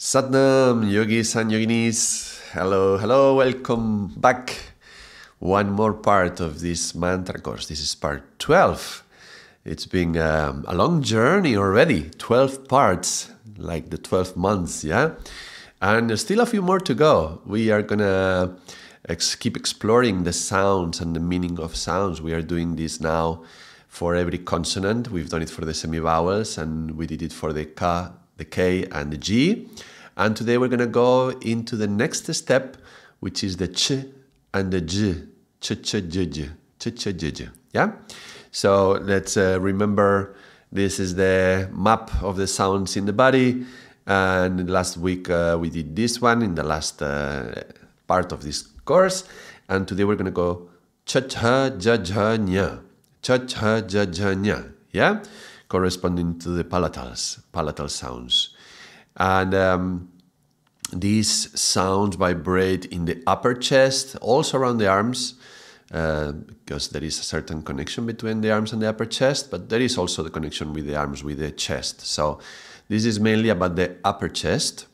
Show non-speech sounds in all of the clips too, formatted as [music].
Satnam, yogis and yoginis. Hello, hello, welcome back. One more part of this mantra course. This is part 12. It's been um, a long journey already, 12 parts, like the 12 months, yeah? And there's still a few more to go. We are gonna ex- keep exploring the sounds and the meaning of sounds. We are doing this now for every consonant. We've done it for the semivowels and we did it for the Ka, the K, and the G. And today we're going to go into the next step, which is the ch and the j. Ch, ch, j, j. Ch, ch, j, j. Yeah? So let's uh, remember this is the map of the sounds in the body. And last week uh, we did this one in the last uh, part of this course. And today we're going to go ch, ch, ja, ja, nya. Ch, ch, ja, ja, nya. Yeah? Corresponding to the palatals, palatal sounds. And um, these sounds vibrate in the upper chest, also around the arms, uh, because there is a certain connection between the arms and the upper chest, but there is also the connection with the arms with the chest. So this is mainly about the upper chest.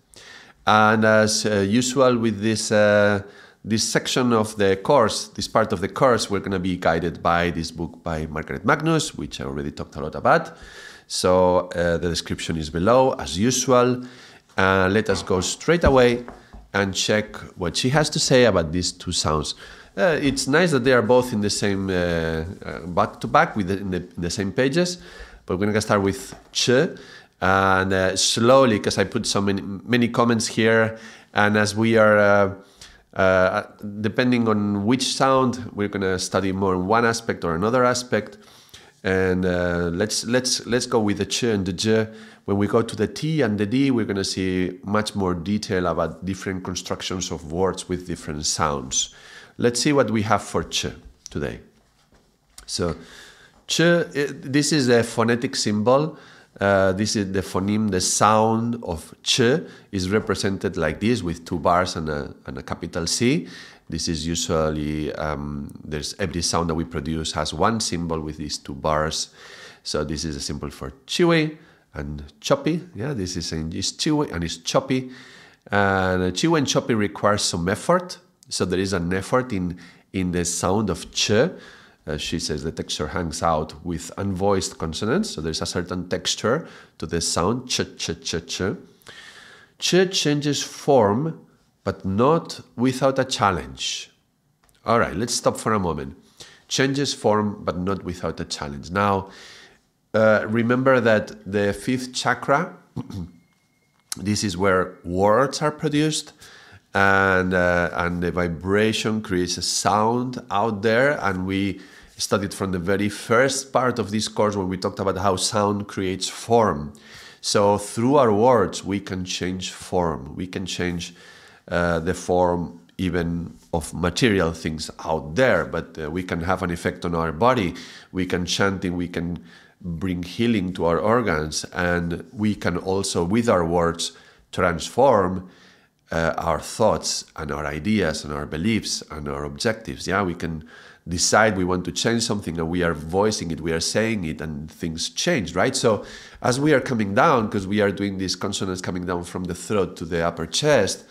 And as uh, usual with this, uh, this section of the course, this part of the course, we're going to be guided by this book by Margaret Magnus, which I already talked a lot about. So uh, the description is below, as usual. Uh, let us go straight away and check what she has to say about these two sounds. Uh, it's nice that they are both in the same uh, uh, back to back the, in, the, same pages, but we're gonna start with ch and uh, slowly because I put so many many comments here, and as we are. Depending on which sound, we're gonna study more in one aspect or another aspect. And uh, let's let's let's go with the ch and the j. When we go to the t and the d, we're going to see much more detail about different constructions of words with different sounds. Let's see what we have for ch today. So, ch. This is a phonetic symbol. Uh, this is the phoneme, the sound of ch is represented like this with two bars and a, and a capital C. This is usually, um, there's every sound that we produce has one symbol with these two bars. So this is a symbol for chewy and choppy. Yeah, this is, in, is chewy and it's choppy. And uh, chewy and choppy requires some effort. So there is an effort in, in the sound of ch. Uh, she says the texture hangs out with unvoiced consonants. So there's a certain texture to the sound ch, ch, ch, ch. Ch changes form but not without a challenge. All right, let's stop for a moment. Changes form, but not without a challenge. Now, uh, remember that the fifth chakra, [clears throat] this is where words are produced, and uh, and the vibration creates a sound out there, and we studied from the very first part of this course when we talked about how sound creates form. So through our words, we can change form. We can change uh, the form even of material things out there, but uh, we can have an effect on our body. We can chanting, we can bring healing to our organs, and we can also, with our words, transform uh, our thoughts and our ideas and our beliefs and our objectives. Yeah, we can decide we want to change something and we are voicing it, we are saying it, and things change, right? So, as we are coming down, because we are doing these consonants coming down from the throat to the upper chest,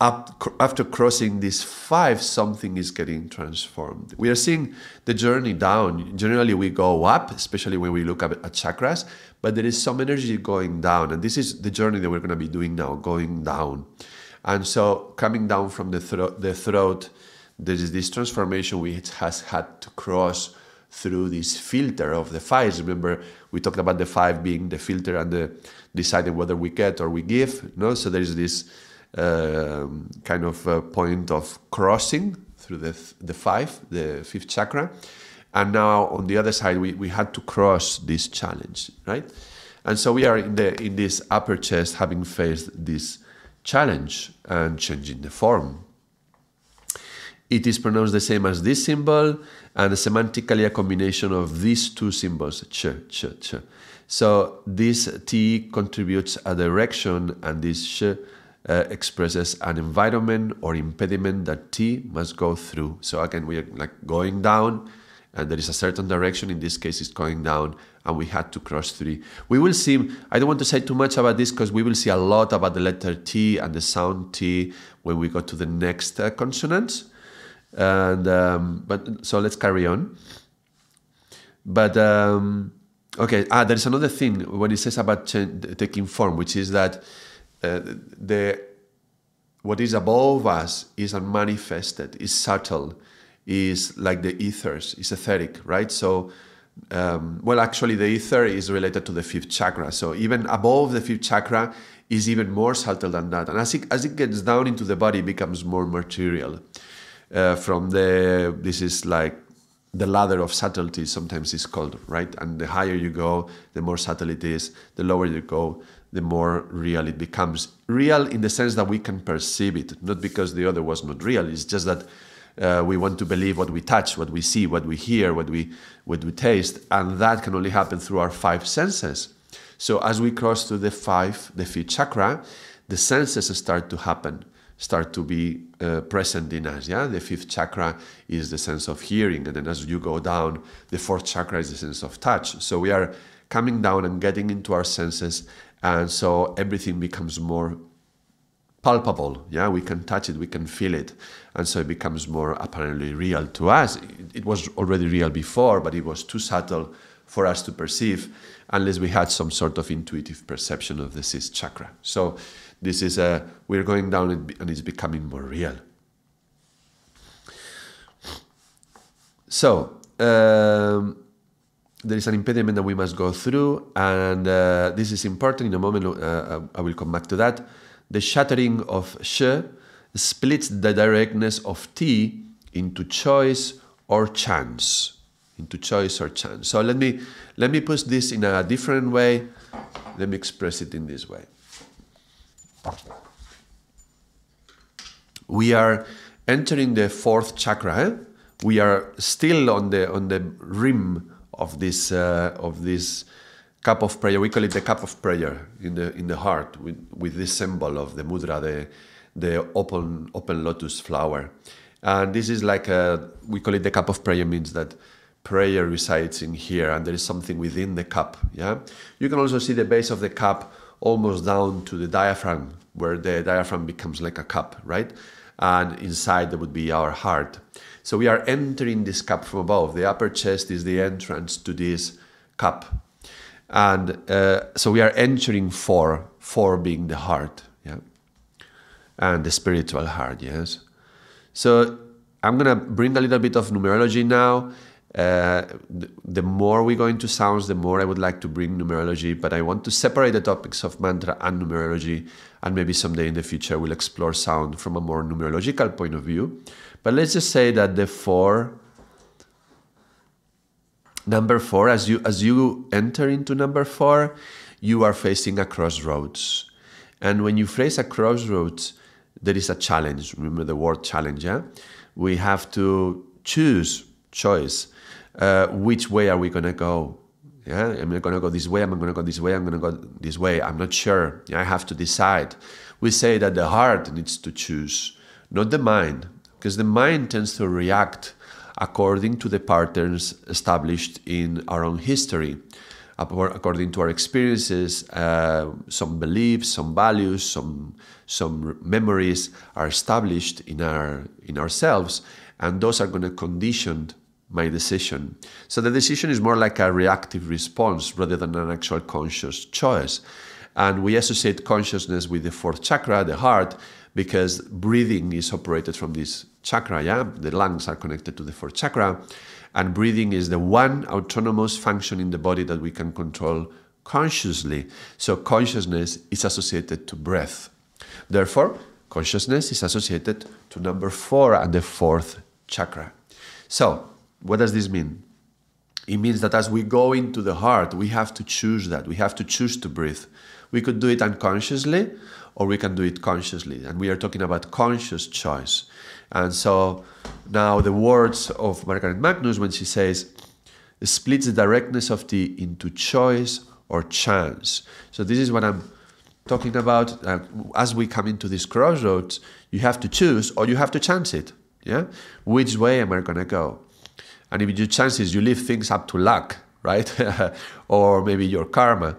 up, after crossing these five, something is getting transformed. We are seeing the journey down. Generally, we go up, especially when we look at, chakras, but there is some energy going down. And this is the journey that we're going to be doing now, going down. And so, coming down from the, thro- the throat, there is this transformation which has had to cross through this filter of the fives. Remember, we talked about the five being the filter and the deciding whether we get or we give. No, so there is this Um, kind of point of crossing through the, the five, the fifth chakra. And now on the other side, we, we had to cross this challenge, right? And so we are in, the, in this upper chest having faced this challenge and changing the form. It is pronounced the same as this symbol and semantically a combination of these two symbols, ch, ch, ch. So this T contributes a direction and this sh uh, expresses an environment or impediment that T must go through. So again, we are like going down, and there is a certain direction. In this case, it's going down, and we had to cross three. We will see, I don't want to say too much about this because we will see a lot about the letter T and the sound T when we go to the next uh, consonants. And um, but so let's carry on. But um, okay, ah, there is another thing when it says about taking form, which is that uh, the what is above us is unmanifested, is subtle, is like the ethers, is etheric, right? So um, well, actually, the ether is related to the fifth chakra. So even above the fifth chakra is even more subtle than that. And as it, as it gets down into the body, it becomes more material. Uh, from the, this is like the ladder of subtlety, sometimes it's called, right? And the higher you go, the more subtle it is. The lower you go, the more real it becomes. Real in the sense that we can perceive it, not because the other was not real. It's just that uh, we want to believe what we touch, what we see, what we hear, what we, what we taste, and that can only happen through our five senses. So as we cross to the five, the fifth chakra, the senses start to happen, start to be uh, present in us. Yeah, the fifth chakra is the sense of hearing, and then as you go down, the fourth chakra is the sense of touch. So we are coming down and getting into our senses, and so everything becomes more palpable. Yeah, we can touch it, we can feel it, and so it becomes more apparently real to us. It was already real before, but it was too subtle for us to perceive unless we had some sort of intuitive perception of the sixth chakra. So this is a we're going down and it's becoming more real. So um, there is an impediment that we must go through, and uh, this is important. In a moment, uh, I will come back to that. The shattering of sh splits the directness of t into choice or chance. Into choice or chance. So let me let me put this in a different way. Let me express it in this way. We are entering the fourth chakra. Eh? We are still on the on the rim of this uh, of this cup of prayer. We call it the cup of prayer in the in the heart with, with this symbol of the mudra, the the open open lotus flower. And this is like a we call it the cup of prayer means that prayer resides in here and there is something within the cup. Yeah. You can also see the base of the cup almost down to the diaphragm, where the diaphragm becomes like a cup, right? And inside there would be our heart. So we are entering this cup from above. The upper chest is the entrance to this cup and uh, so we are entering four, four being the heart, yeah, and the spiritual heart, yes. So I'm gonna bring a little bit of numerology now. Uh, the, the, more we go into sounds, the more I would like to bring numerology, but I want to separate the topics of mantra and numerology, and maybe someday in the future we'll explore sound from a more numerological point of view. But let's just say that the four Number four, as you as you enter into number four, you are facing a crossroads. And when you face a crossroads, there is a challenge. Remember the word challenge, yeah? We have to choose, choice. Uh, which way are we going to go? Yeah, am I going to go this way? I'm to go this way? I'm going to go this way. I'm not sure. I have to decide. We say that the heart needs to choose, not the mind, because the mind tends to react according to the patterns established in our own history, according to our experiences, uh, some beliefs, some values, some some memories are established in our in ourselves, and those are going to condition my decision. So the decision is more like a reactive response rather than an actual conscious choice. And we associate consciousness with the fourth chakra, the heart, because breathing is operated from this chakra, yeah? The lungs are connected to the fourth chakra, and breathing is the one autonomous function in the body that we can control consciously. So consciousness is associated to breath. Therefore, consciousness is associated to number four and the fourth chakra. So, what does this mean? It means that as we go into the heart, we have to choose that. We have to choose to breathe. We could do it unconsciously or we can do it consciously. And we are talking about conscious choice. And so now the words of Margaret Magnus when she says, splits the directness of the into choice or chance. So this is what I'm talking about. Uh, as we come into this crossroads, you have to choose or you have to chance it. Yeah, which way am I gonna go? And if you chance it, you leave things up to luck, right? [laughs] or maybe your karma.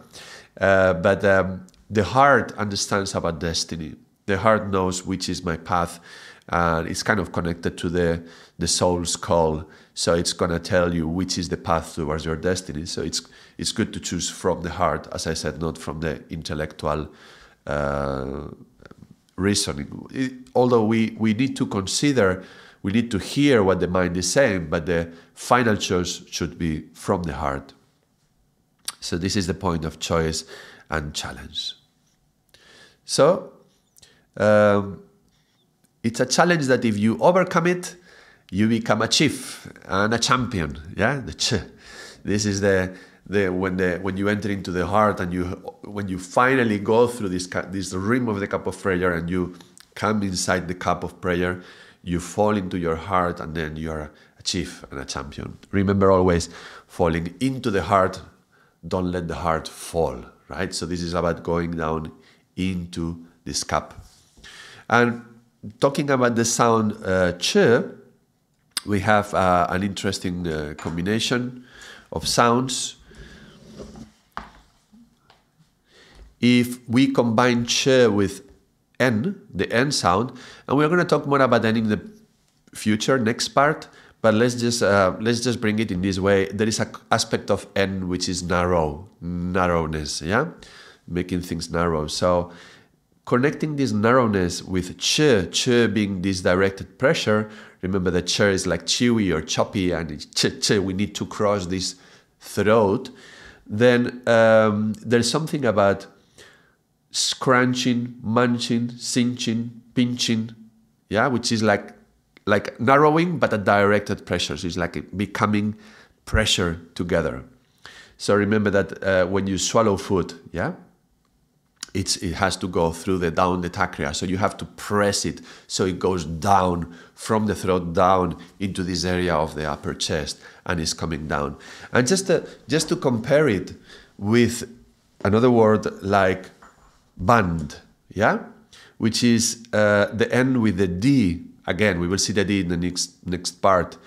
Uh, but um, the heart understands about destiny. The heart knows which is my path, and it's kind of connected to the the soul's call. So it's gonna tell you which is the path towards your destiny. So it's it's good to choose from the heart, as I said, not from the intellectual uh, reasoning. It, although we we need to consider, we need to hear what the mind is saying, but the final choice should be from the heart. So this is the point of choice and challenge. So um, it's a challenge that if you overcome it, you become a chief and a champion. Yeah, the ch. This is the the when the when you enter into the heart and you when you finally go through this this rim of the cup of prayer and you come inside the cup of prayer, you fall into your heart and then you are a chief and a champion. Remember always falling into the heart. Don't let the heart fall. Right. So this is about going down into this cup. And talking about the sound uh, ch, we have uh, an interesting uh, combination of sounds. If we combine ch with n, the n sound, and we're going to talk more about n in the future, next part. But let's just uh, let's just bring it in this way. There is an aspect of n which is narrow, narrowness, yeah, making things narrow. So connecting this narrowness with ch, ch being this directed pressure, remember that ch is like chewy or choppy and ch, ch, we need to cross this throat, then um, there's something about scrunching, munching, cinching, pinching, yeah, which is like like narrowing but a directed pressure. So it's like becoming pressure together. So remember that uh, when you swallow food, yeah, it's, it has to go through the down the trachea. So you have to press it so it goes down from the throat down into this area of the upper chest and is coming down. And just to, just to compare it with another word like band, yeah, which is uh, the N with the D. Again, we will see the D in the next next part.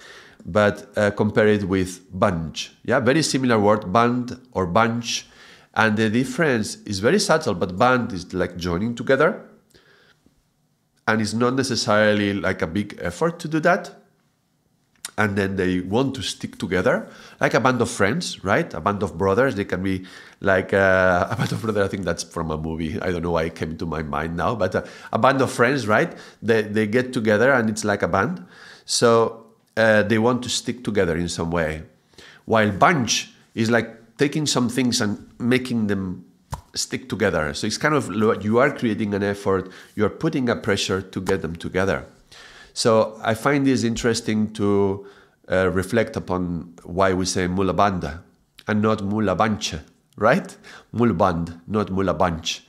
But uh, compare it with bunch, yeah, very similar word, band or bunch and the difference is very subtle, but band is like joining together. And it's not necessarily like a big effort to do that. And then they want to stick together, like a band of friends, right? A band of brothers. They can be like uh, [laughs] a band of brothers. I think that's from a movie. I don't know why it came to my mind now, but uh, a band of friends, right? They, they get together and it's like a band. So uh, they want to stick together in some way. While bunch is like taking some things and making them stick together. So it's kind of you are creating an effort, you are putting a pressure to get them together. So I find this interesting to uh, reflect upon why we say mulabanda and not mulabanche, right? Mulband, not mulabanch.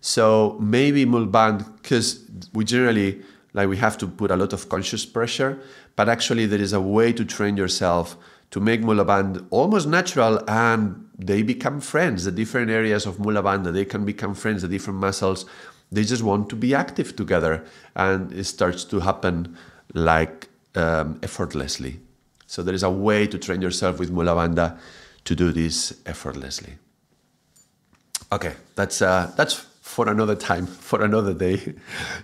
So maybe mulband, because we generally like we have to put a lot of conscious pressure, but actually there is a way to train yourself to make Mulaband almost natural and they become friends. The different areas of Mulaband, they can become friends, the different muscles, they just want to be active together and it starts to happen like um, effortlessly. So there is a way to train yourself with Mulabandha to do this effortlessly. Okay, that's uh, that's for another time, [laughs] for another day.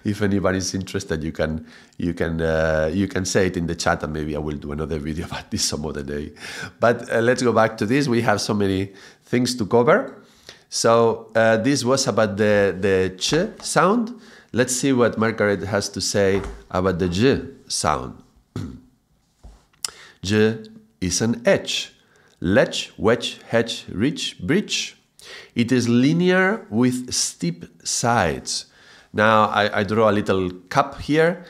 if anybody's interested, you can you can uh, you can say it in the chat, and maybe I will do another [laughs] video about this some other day. But uh, let's go back to this. We have so many things to cover. So uh, this was about the the ch sound. Let's see what Margaret has to say about the j sound. [clears throat] j is an h. Lech, wedge, hedge, reach, bridge. It is linear with steep sides. Now I, I draw a little cup here,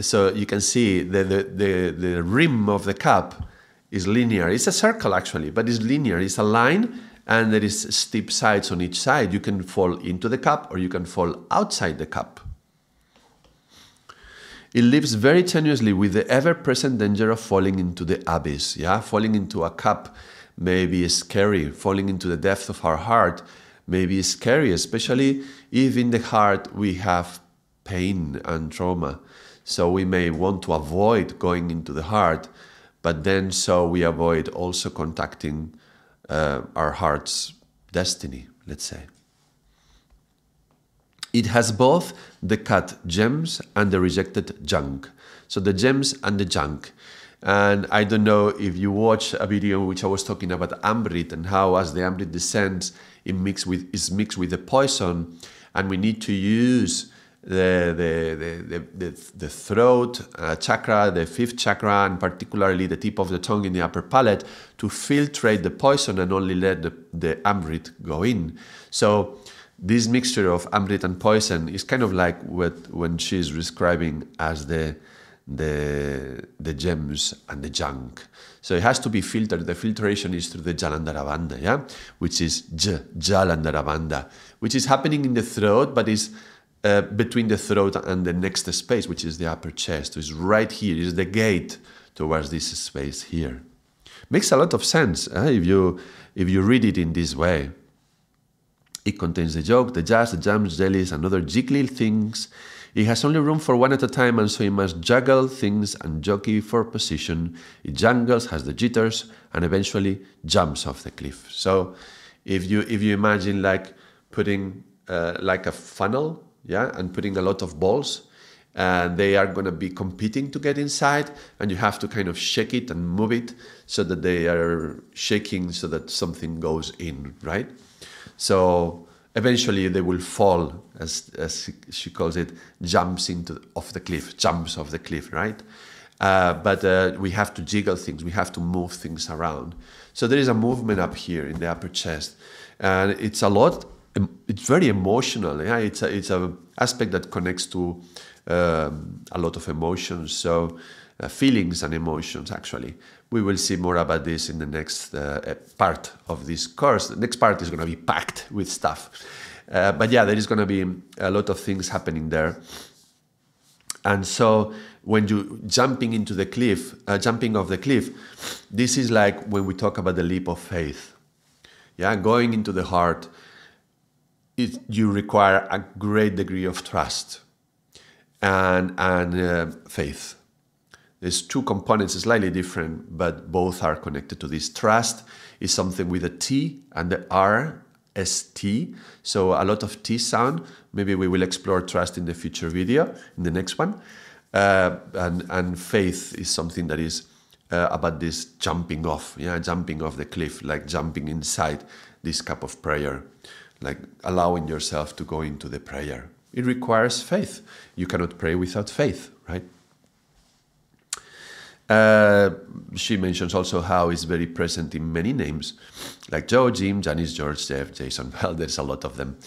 so you can see the, the, the, the rim of the cup is linear. It's a circle actually, but it's linear. It's a line and there is steep sides on each side. You can fall into the cup or you can fall outside the cup. It lives very tenuously with the ever-present danger of falling into the abyss, yeah, falling into a cup may be scary. Falling into the depth of our heart may be scary, especially if in the heart we have pain and trauma. So we may want to avoid going into the heart, but then so we avoid also contacting uh, our heart's destiny, let's say. It has both the cut gems and the rejected junk. So the gems and the junk. And I don't know if you watch a video in which I was talking about Amrit and how as the Amrit descends, it mix with, is mixed with the poison. And we need to use the, the, the, the, the throat uh, chakra, the fifth chakra, and particularly the tip of the tongue in the upper palate to filtrate the poison and only let the, the Amrit go in. So this mixture of Amrit and poison is kind of like what when she's describing as the the the gems and the junk. So it has to be filtered. The filtration is through the Jalandhara Bandha, yeah, which is J, which is happening in the throat, but is uh, between the throat and the next space, which is the upper chest. So it's right here. It's the gate towards this space here. Makes a lot of sense eh, if you if you read it in this way. It contains the yolk, the jazz, the jams, jellies, and other jiggly things it has only room for one at a time, and so it must juggle things and jockey for position. It jangles, has the jitters, and eventually jumps off the cliff. So, if you if you imagine like putting uh, like a funnel, yeah, and putting a lot of balls, and they are going to be competing to get inside, and you have to kind of shake it and move it so that they are shaking so that something goes in, right? So eventually they will fall, as, as she calls it, jumps into off the cliff, jumps off the cliff, right? Uh, but uh, we have to jiggle things, we have to move things around. So there is a movement up here in the upper chest, and it's a lot. It's very emotional. Yeah, it's a, it's a aspect that connects to um, a lot of emotions. So uh, feelings and emotions actually. We will see more about this in the next uh, part of this course. The next part is going to be packed with stuff. Uh, but yeah, there is going to be a lot of things happening there. And so when you jumping into the cliff, uh, jumping off the cliff, this is like when we talk about the leap of faith. Yeah, going into the heart, it, you require a great degree of trust and and uh, faith. There's two components, slightly different, but both are connected to this. Trust is something with a T and the R, S T. So a lot of T sound. Maybe we will explore trust in the future video, in the next one. Uh, and, and faith is something that is uh, about this jumping off, yeah, jumping off the cliff, like jumping inside this cup of prayer, like allowing yourself to go into the prayer. It requires faith. You cannot pray without faith, right? Uh, she mentions also how it's very present in many names, like Joe, Jim, Janice, George, Jeff, Jason. [laughs] Well, there's a lot of them.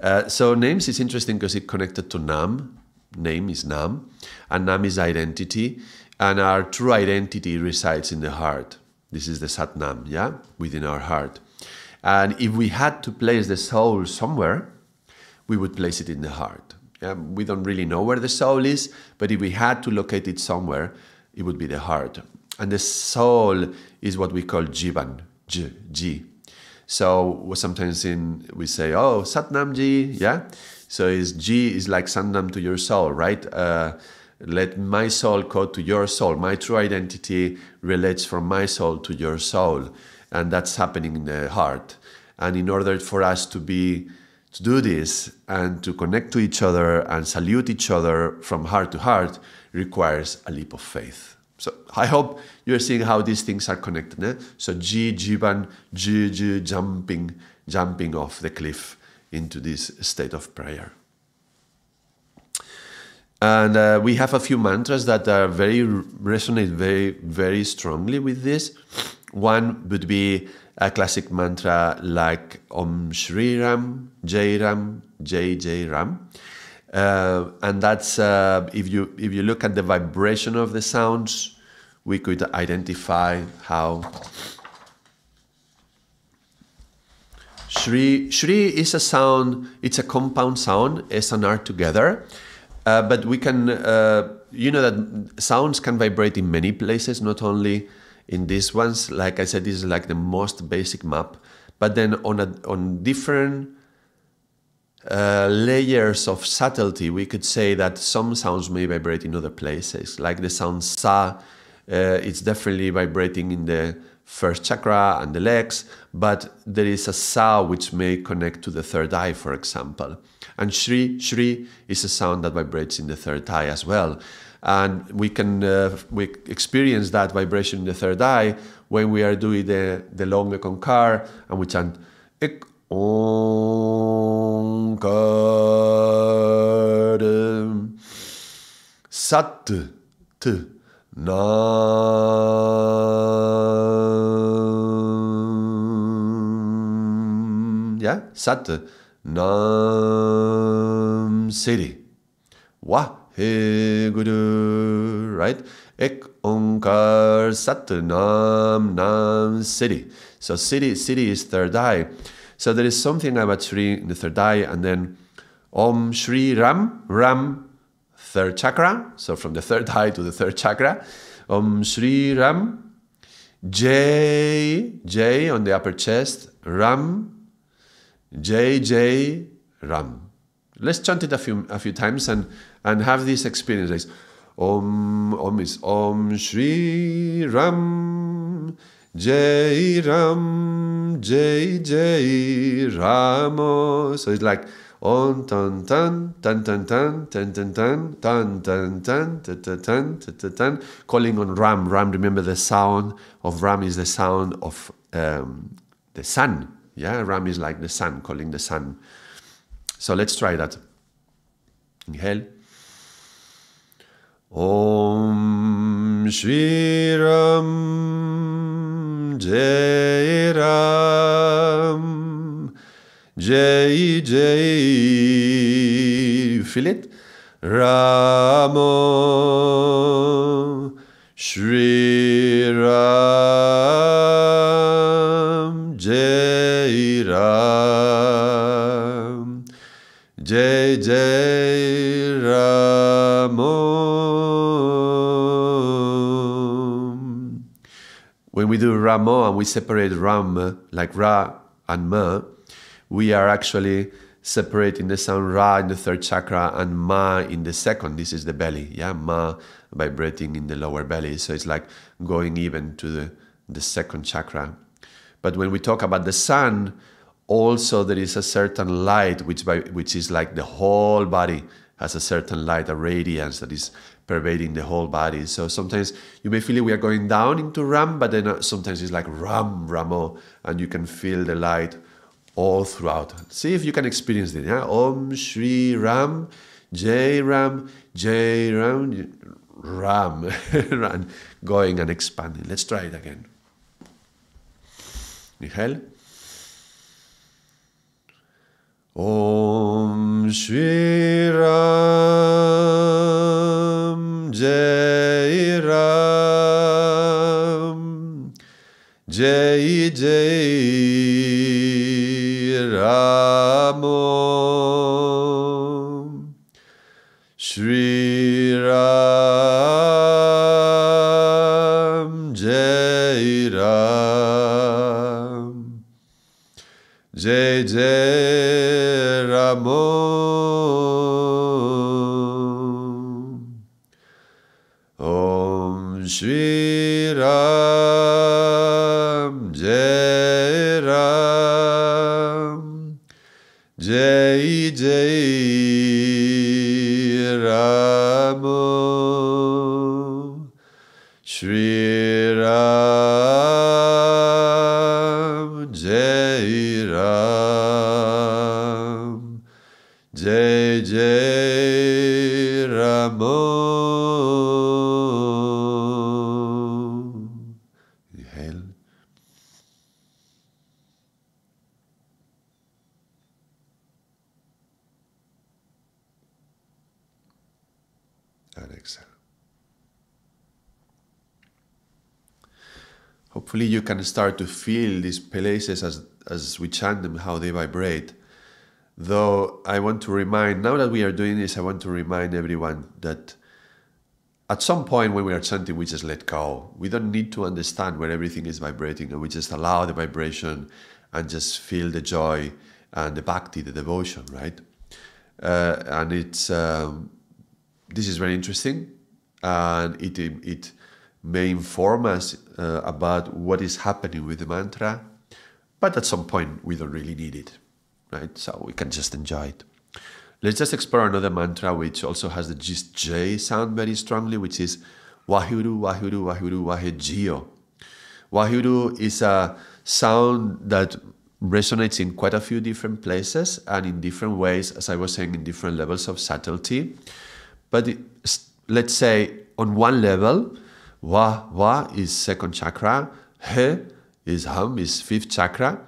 Uh, so names is interesting because it connected to Nam. Name is Nam, and Nam is identity, and our true identity resides in the heart. This is the Sat Nam, yeah, within our heart. And if we had to place the soul somewhere, we would place it in the heart. Yeah? We don't really know where the soul is, but if we had to locate it somewhere, it would be the heart. And the soul is what we call jivan, J, G. So sometimes in we say, oh, Satnam Ji, yeah. So is G is like Satnam to your soul, right? Uh, let my soul go to your soul. My true identity relates from my soul to your soul, and that's happening in the heart. And in order for us to be to do this and to connect to each other and salute each other from heart to heart, requires a leap of faith. So I hope you're seeing how these things are connected. Eh? So G, Jivan, G, G, jumping, jumping off the cliff into this state of prayer. And uh, we have a few mantras that are very resonate very, very strongly with this. One would be a classic mantra like Om Shri Ram, Jai Ram, Jai Jai Ram. Uh, and that's uh, if you if you look at the vibration of the sounds, we could identify how Shri Shri is a sound. It's a compound sound, S and R together. Uh, but we can, uh, you know, that sounds can vibrate in many places, not only in these ones. Like I said, this is like the most basic map. But then on a, on different uh, layers of subtlety, we could say that some sounds may vibrate in other places, like the sound sa. Uh, it's definitely vibrating in the first chakra and the legs, but there is a sa which may connect to the third eye, for example. And Shri, Shri is a sound that vibrates in the third eye as well. And we can uh, we experience that vibration in the third eye when we are doing the, the long Ekonkar and we chant Ek Onkar Sat Nam Yeah, Sat Nam Siri. Waheguru, right? Ek Onkar Sat Nam Nam Siri. So siri, siri is third eye. So there is something about Sri in the third eye, and then Om Shri Ram, Ram, third chakra. So from the third eye to the third chakra. Om Shri Ram, J, J on the upper chest, Ram, J, J, Ram. Let's chant it a few, a few times and, and have this experience. Like, Om, Om is Om Shri Ram, Jai Ram, Jai Jai Ramo. So it's like on tan tan tan tan tan tan tan tan tan tan tan tan tan tan tan calling on Ram. Ram, remember the sound of Ram is the sound of um, the sun. Yeah, Ram is like the sun, calling the sun. So let's try that. Inhale. Om Shri Ram Jai Ram Jai Jai Feel it? Ramo Shri Ram Jai Ram Jai Jai Ramo. When we do Ramo and we separate Ram like Ra and Ma, we are actually separating the sound Ra in the third chakra and Ma in the second. This is the belly, yeah, Ma vibrating in the lower belly. So it's like going even to the, the second chakra. But when we talk about the sun, also there is a certain light which by, which is like the whole body has a certain light, a radiance that is pervading the whole body. So sometimes you may feel we are going down into Ram, but then uh, sometimes it's like Ram, Ramo, and you can feel the light all throughout. See if you can experience it. Yeah? Om Shri Ram, Jai Ram, Jai Ram, Ram, [laughs] and going and expanding. Let's try it again. Inhale. Om Shri Ram, Jai Ram, Jai Jai Ramo, Shri Ram, Jai Ram, Jai Jai Hopefully, you can start to feel these places as, as we chant them, how they vibrate. Though I want to remind, now that we are doing this, I want to remind everyone that at some point when we are chanting, we just let go. We don't need to understand where everything is vibrating, and we just allow the vibration and just feel the joy and the bhakti, the devotion, right? Uh, and it's um, this is very interesting, and it it may inform us uh, about what is happening with the mantra, but at some point we don't really need it, right? So we can just enjoy it. Let's just explore another mantra which also has the J sound very strongly, which is Waheguru, Waheguru, Waheguru, Wahejio. Waheguru is a sound that resonates in quite a few different places and in different ways, as I was saying, in different levels of subtlety. But it, let's say on one level, Wa, Wa is second chakra, He is Hum, is fifth chakra,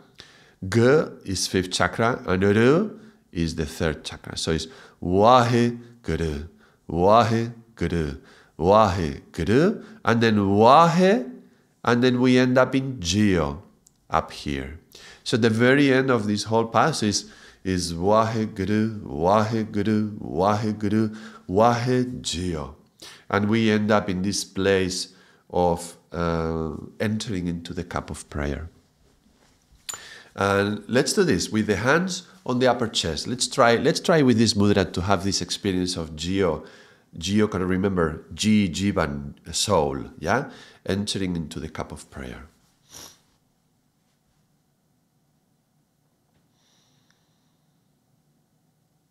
G is fifth chakra, and Ru is the third chakra. So it's Wahe Guru, Wahe Guru, Wahe Guru, and then Wahe, and then we end up in Jio up here. So the very end of this whole passage is, is Wahe Guru, Wahe Guru, Wahe Guru, Wahe Jio. And we end up in this place of uh, entering into the cup of prayer. And let's do this with the hands on the upper chest. Let's try. Let's try with this mudra to have this experience of Jio. Jio can remember G Jivan soul. Yeah, entering into the cup of prayer.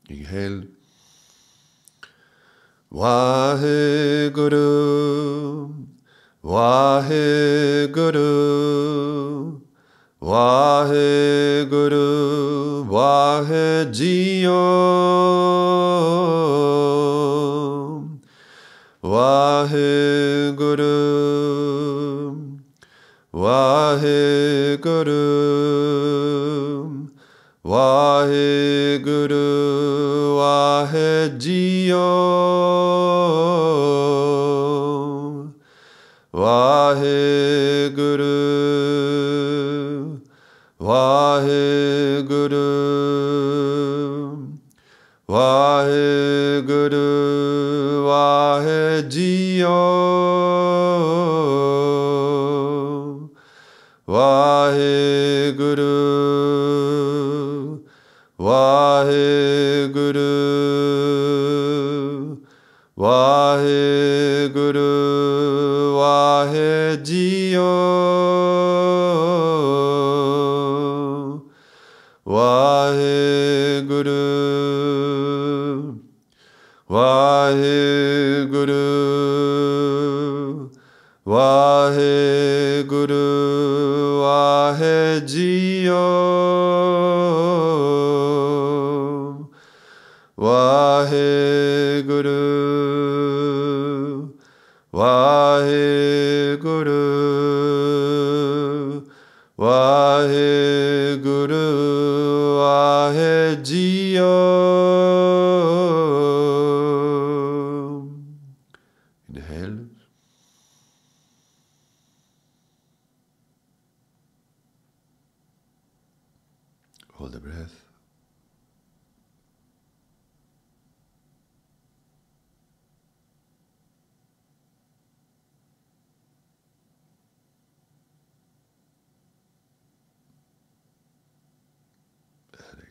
Inhale. Waheguru, Waheguru, Waheguru, Wahejio, Waheguru, Waheguru, Waheguru, Wahejio, Waheguru, Waheguru, Waheguru, Wahejio, Waheguru, Waheguru,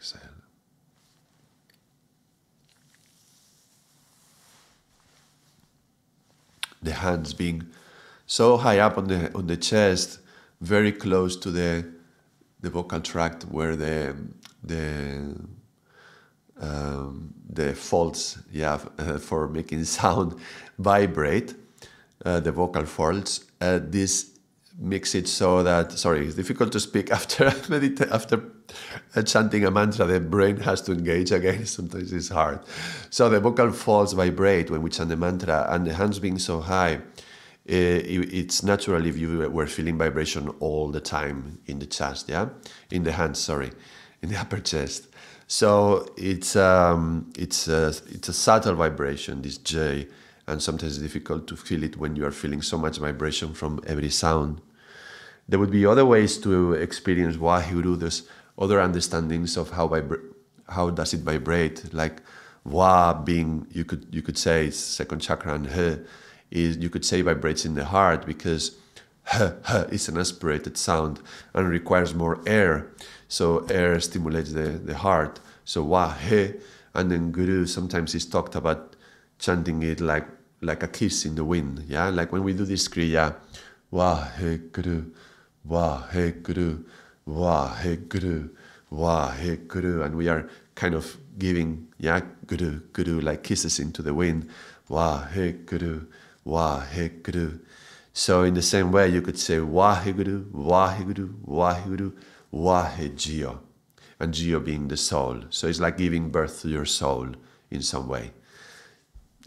exhale. The hands being so high up on the on the chest, very close to the the vocal tract where the the um, the folds yeah [laughs] for making [laughs] sound vibrate uh, the vocal folds uh, this makes it so that sorry it's difficult to speak [laughs] after medita- after chanting a mantra the brain has to engage again. [laughs] Sometimes it's hard. So the vocal folds vibrate when we chant the mantra and the hands being so high it- it's natural if you were feeling vibration all the time in the chest, yeah, in the hands, sorry, [laughs] in the upper chest. So it's um, it's a, it's a subtle vibration, this J, and sometimes it's difficult to feel it when you are feeling so much vibration from every sound. There would be other ways to experience Waheguru. There's other understandings of how vibra- how does it vibrate, like Wa being you could you could say second chakra and He is you could say vibrates in the heart because H, H is an aspirated sound and requires more air. So air stimulates the, the heart. So Wa He and then Guru sometimes is talked about chanting it like like a kiss in the wind. Yeah, like when we do this kriya, Waheguru, Waheguru, Waheguru, Waheguru, and we are kind of giving yeah guru guru like kisses into the wind. Waheguru, Waheguru. So in the same way, you could say Waheguru, Waheguru, Waheguru, Wahejio, and Jio being the soul. So it's like giving birth to your soul in some way.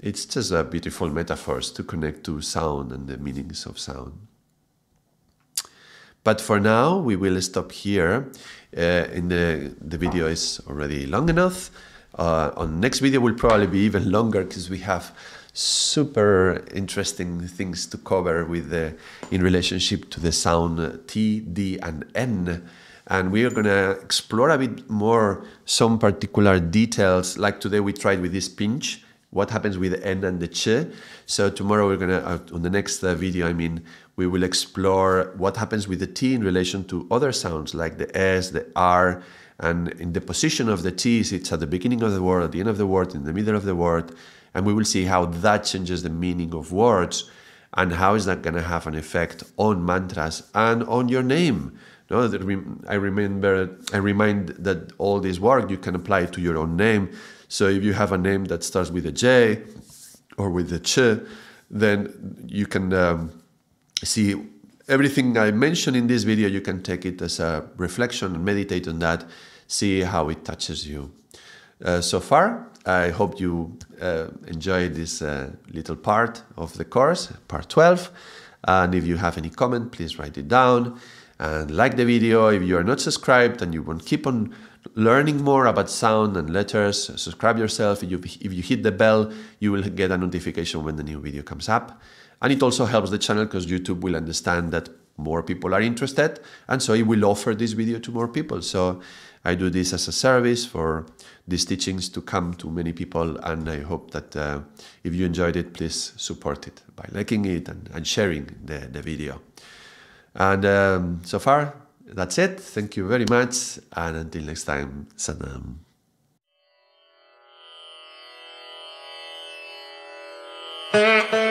It's just a beautiful metaphors to connect to sound and the meanings of sound. But for now, we will stop here. Uh, in the the video is already long enough. Uh, on next video will probably be even longer because we have super interesting things to cover with the in relationship to the sound T, D, and N. And we are going to explore a bit more some particular details. Like today, we tried with this pinch, what happens with the N and the Ch. So tomorrow, we're going to, uh, on the next uh, video, I mean, we will explore what happens with the T in relation to other sounds like the S, the R, and in the position of the T's, it's at the beginning of the word, at the end of the word, in the middle of the word, and we will see how that changes the meaning of words and how is that going to have an effect on mantras and on your name. No, I remember, I remind that all this work you can apply to your own name. So if you have a name that starts with a J or with a Ch, then you can um, see everything I mentioned in this video. You can take it as a reflection and meditate on that, see how it touches you. Uh, so far, I hope you uh, enjoyed this uh, little part of the course, part 12. And if you have any comment, please write it down and like the video. If you are not subscribed and you want to keep on learning more about sound and letters, subscribe yourself. If you, if you hit the bell, you will get a notification when the new video comes up. And it also helps the channel because YouTube will understand that more people are interested and so it will offer this video to more people. So I do this as a service for these teachings to come to many people and I hope that uh, if you enjoyed it, please support it by liking it and, and sharing the, the video. And um, so far, that's it. Thank you very much. And until next time, Salam. Thank [laughs]